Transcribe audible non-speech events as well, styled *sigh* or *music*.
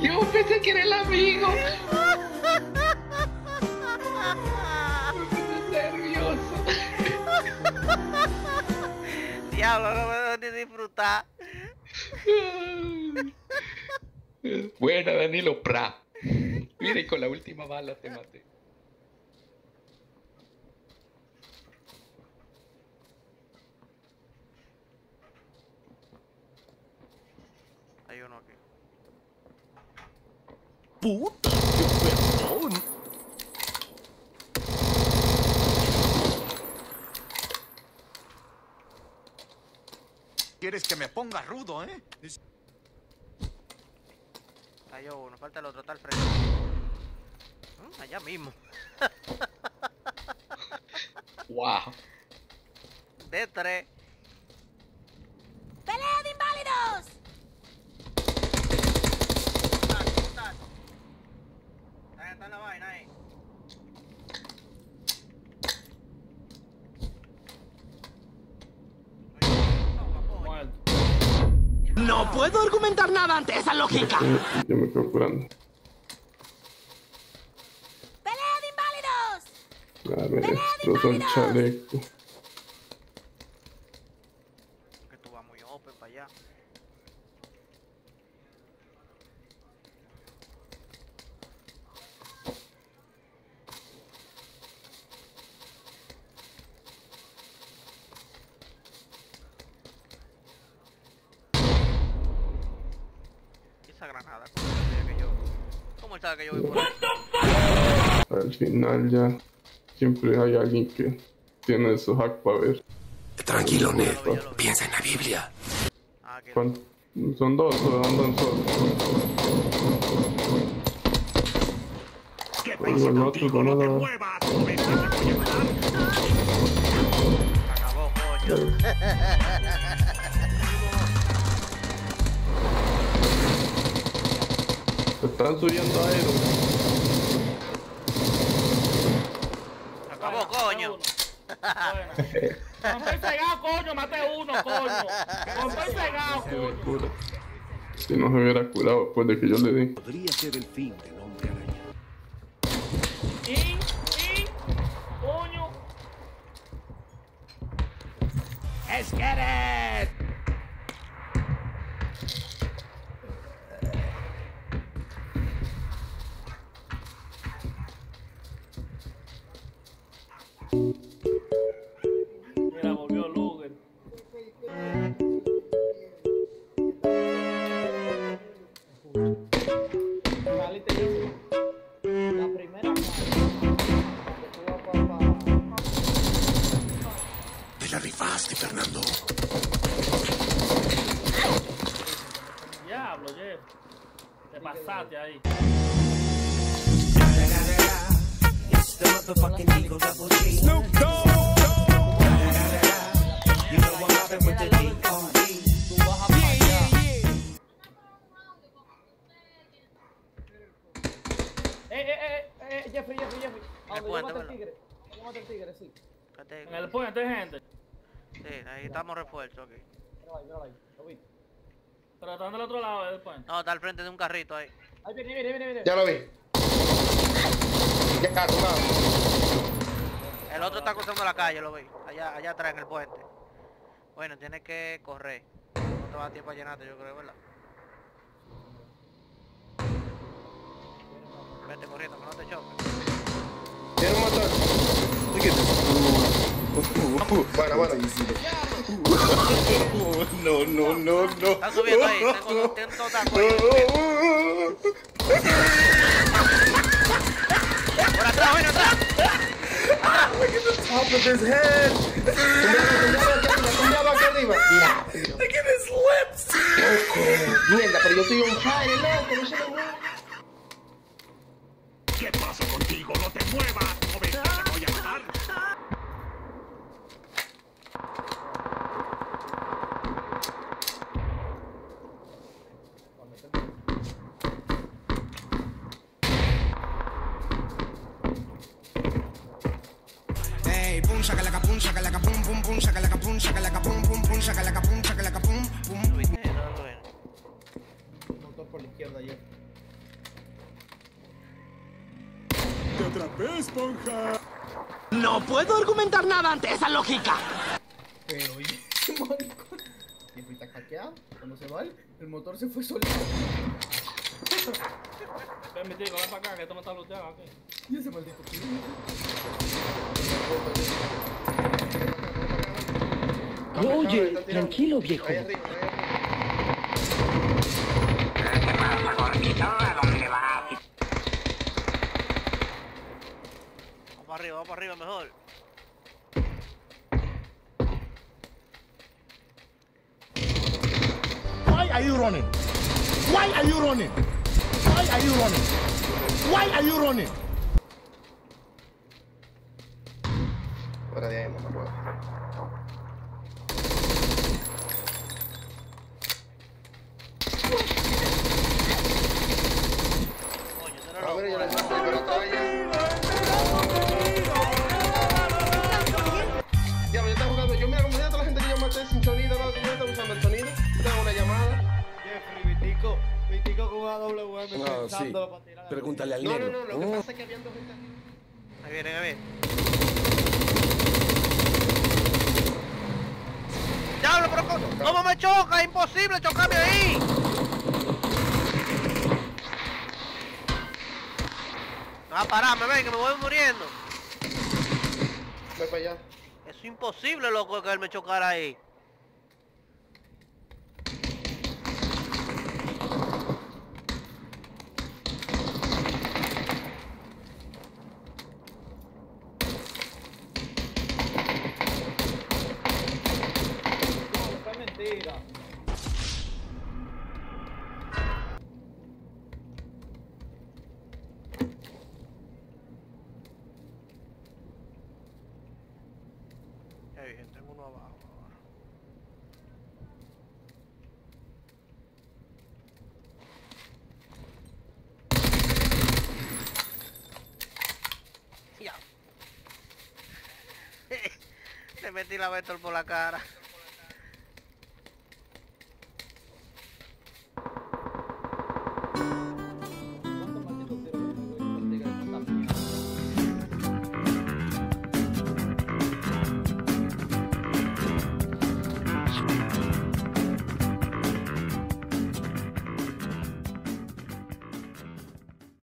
Yo pensé que era el amigo. Me puse nervioso. Diablo, no me dejo ni disfrutar. Buena, Danilo Pra. Mira, y con la última bala te maté. Hay uno aquí. ¡Puta! ¡Perdón! Quieres que me ponga rudo, ¿eh? Cayó uno, falta el otro, está al frente. Mm, allá mismo. Wow. De tres. ¡Pelea de inválidos! Está, está en la vaina ahí. No puedo argumentar nada ante esa lógica. Yo me quedo curando. ¡Pelea de inválidos! A ver, el chaleco. Que tú vas muy open para allá. Esa granada? ¿Cómo sabía que yo? ¿Cómo él sabe que yo voy por ahí? Al final ya siempre hay alguien que tiene su hack para ver. Tranquilo, Ned. Piensa en la Biblia. Ah. Son dos, o andan solos. ¿Qué Oigo el otro con nada. muevas! ¿No te matar? acabó, coño. *laughs* Se están subiendo a Aero. Acabó, coño. Compré cegado, coño, maté uno, coño. Compré cegado, coño. Si no se hubiera curado después de que yo le di. Podría ser el fin del hombre araña. Y, y, coño. ¡Es get it! Te pasaste ahí. Eh, eh, eh, eh, Jeffrey, Jeffrey, Jeffrey. A El donde yo puente, el tigre. Maté el tigre, sí. En el puente, gente. Sí, ahí estamos refuerzos aquí. Míralo ahí, míralo ahí. Lo vi. Pero están del otro lado del puente. No, está al frente de un carrito ahí. Ahí viene, viene, viene, viene. Ya lo vi. ¿Qué caso, El otro está cruzando la calle, lo vi. Allá, allá atrás en el puente. Bueno, tienes que correr. No te va a dar tiempo a llenarte, yo creo, ¿verdad? Vete corriendo, que no te choques. Tiene un Bueno, bueno. No, no, no, no. Están subiendo ahí. Por atrás, bueno, atrás. Top of his head. Diablo. Look at his lips. Loco. Mierda, pero yo estoy un fire, loco. No se ¿Qué pasa contigo? ¡No te muevas! saca la capum, saca la capum, pum pum, saca la capum, saca la capum, pum pum, saca la capum, saca la capum, pum. No no por la izquierda. Te atrapé, esponja. No puedo argumentar nada ante esa lógica. Pero *laughs* oye, ¿Y fuiste hackeado? ¿Cuándo se va? El motor se fue solito. Ven, mi tío, ven para acá, que esto me está aquí. Y ese maldito tío. Oye, tranquilo, viejo. Ahí arriba, ahí arriba. Vamos para arriba, vamos para arriba mejor. Why are you running? Why are you running? Why are you running? Why are you running? Fuera de ahí, mamá. No, sí. para tirar. Pregúntale al No, no, negro. no. Lo que pasa es que había dos gente aquí. Ahí viene, ahí viene. ¡Diablo, pero cómo me choca! ¡Es imposible chocarme ahí! No va a pararme, ven, que me voy muriendo. Ve para allá. Es imposible, loco, que él me chocara ahí. Tengo uno abajo. Ya. *laughs* Le metí la Vector por la cara.